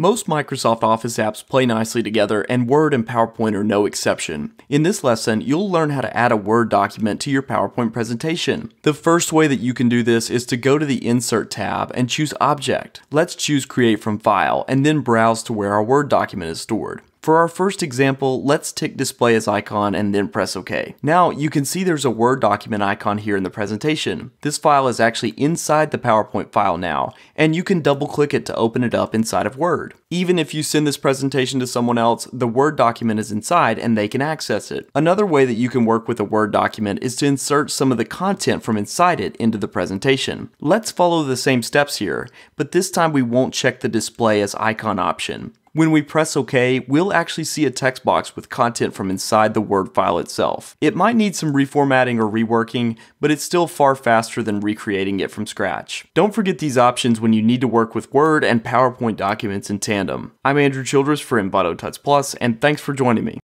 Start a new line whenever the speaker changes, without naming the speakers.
Most Microsoft Office apps play nicely together, and Word and PowerPoint are no exception. In this lesson, you'll learn how to add a Word document to your PowerPoint presentation. The first way that you can do this is to go to the Insert tab and choose Object. Let's choose Create from File, and then browse to where our Word document is stored. For our first example, let's tick display as icon and then press OK. Now you can see there's a Word document icon here in the presentation. This file is actually inside the PowerPoint file now, and you can double click it to open it up inside of Word. Even if you send this presentation to someone else, the Word document is inside and they can access it. Another way that you can work with a Word document is to insert some of the content from inside it into the presentation. Let's follow the same steps here, but this time we won't check the display as icon option. When we press OK, we'll actually see a text box with content from inside the Word file itself. It might need some reformatting or reworking, but it's still far faster than recreating it from scratch. Don't forget these options when you need to work with Word and PowerPoint documents in tandem. I'm Andrew Childress for Envato Tuts Plus, and thanks for joining me.